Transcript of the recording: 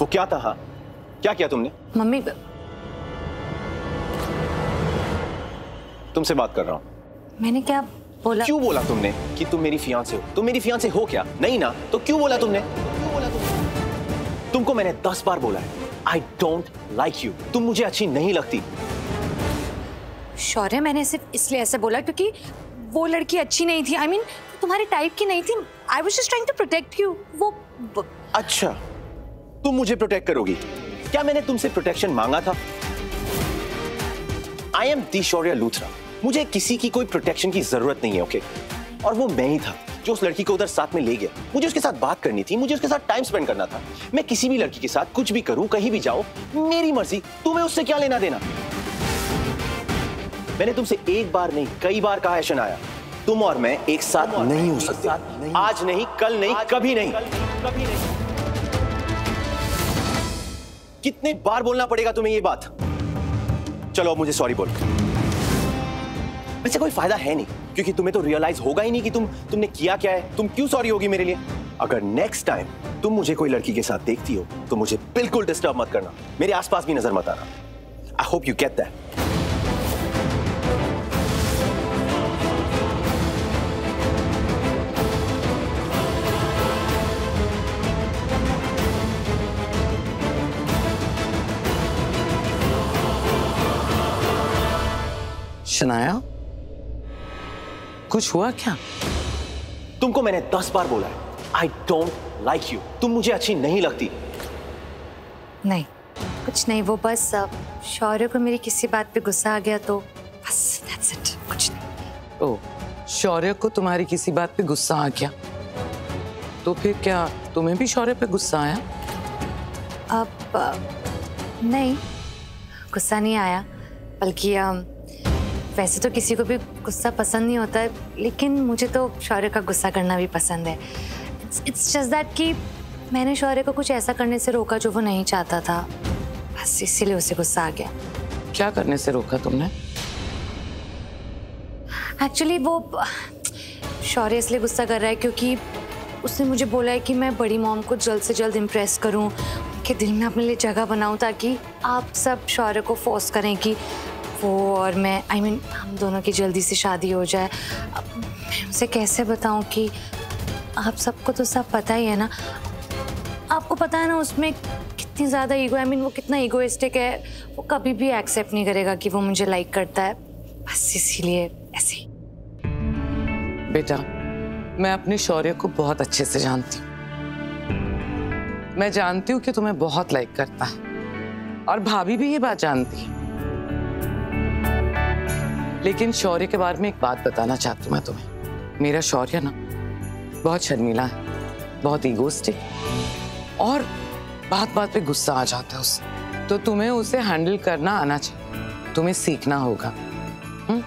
वो क्या था? हाँ क्या किया तुमने? मम्मी तुमसे बात कर रहा हूँ। मैंने क्या बोला? क्यों बोला तुमने कि तुम मेरी फियांसे हो? तुम मेरी फियांसे हो क्या? नहीं ना? तो क्यों बोला तुमने? क्यों बोला तुमने तुमको मैंने दस बार बोला है। आई डोंट लाइक यू तुम मुझे अच्छी नहीं लगती। शौर्य मैंने सिर्फ़ इसलिए ऐसे बोला क्योंकि वो लड़की अच्छी नहीं थी। आई I मीन mean, तुम्हारे टाइप की नहीं थी। I was just trying to protect you वो अच्छा। तुम मुझे प्रोटेक्ट करोगी। क्या मैंने तुमसे प्रोटेक्शन मांगा था? आई एम दी शौर्य लूथरा मुझे किसी की कोई प्रोटेक्शन की ज़रूरत नहीं है ओके okay? और वो मैं ही था जो उस लड़की को उधर साथ में ले गया। मुझे उसके साथ बात करनी थी मुझे उसके साथ टाइम स्पेंड करना था। मैं किसी भी लड़की के साथ कुछ भी करूँ कहीं भी जाओ मेरी मर्ज़ी तुम्हें उससे क्या लेना देना? मैंने तुमसे एक बार नहीं कई बार कहा है शनाया। तुम और मैं एक साथ नहीं हो सकते। आज नहीं कल नहीं कभी नहीं कभी नहीं। कितने बार बोलना पड़ेगा तुम्हें ये बात? चलो मुझे सॉरी बोल। वैसे कोई फ़ायदा है नहीं, क्योंकि तुम्हें तो रियलाइज़ होगा ही नहीं कि तुम, तुमने किया क्या है। तुम क्यों सॉरी होगी मेरे लिए? अगर नेक्स्ट टाइम तुम मुझे कोई लड़की के साथ देखती हो तो मुझे बिल्कुल डिस्टर्ब मत करना। मेरे आसपास भी नज़र मत आना। I hope you get that Shanaya? कुछ हुआ क्या? तुमको मैंने दस बार बोला है। आई डोंट लाइक यू तुम मुझे अच्छी नहीं लगती। नहीं कुछ नहीं वो बस शौर्य को मेरी किसी बात पे गुस्सा आ गया तो बस दैट्स इट कुछ नहीं। ओ शौर्य को तुम्हारी किसी बात पे गुस्सा आ गया? तो फिर क्या तुम्हें भी शौर्य पे गुस्सा आया? अब नहीं गुस्सा नहीं आया बल्कि वैसे तो किसी को भी गुस्सा पसंद नहीं होता है लेकिन मुझे तो शौर्य का गुस्सा करना भी पसंद है। इट्स जस्ट दैट कि मैंने शौर्य को कुछ ऐसा करने से रोका जो वो नहीं चाहता था। बस इसीलिए उसे गुस्सा आ गया। क्या करने से रोका तुमने? एक्चुअली वो शौर्य इसलिए गुस्सा कर रहा है क्योंकि उसने मुझे बोला है कि मैं बड़ी मॉम को जल्द से जल्द इम्प्रेस करूँ उनके दिल में अपने लिए जगह बनाऊँ ताकि आप सब शौर्य को फोर्स करें कि वो और मैं आई I मीन mean, हम दोनों की जल्दी से शादी हो जाए। अब मैं उसे कैसे बताऊँ कि आप सबको तो सब पता ही है ना? आपको पता है ना उसमें कितनी ज़्यादा ईगो आई मीन वो कितना ईगोइस्टिक है। वो कभी भी एक्सेप्ट नहीं करेगा कि वो मुझे लाइक करता है। बस इसीलिए ऐसे ही। बेटा मैं अपने शौर्य को बहुत अच्छे से जानती हूँ। मैं जानती हूँ कि तुम्हें बहुत लाइक करता है। और भाभी भी ये बात जानती है। लेकिन शौर्य के बारे में एक बात बताना चाहती हूँ मैं तुम्हें। मेरा शौर्य ना, बहुत शर्मिला है, बहुत ईगोस्टिक और बात बात पे गुस्सा आ जाता है उससे। तो तुम्हें उसे हैंडल करना आना चाहिए, तुम्हें सीखना होगा हम्म?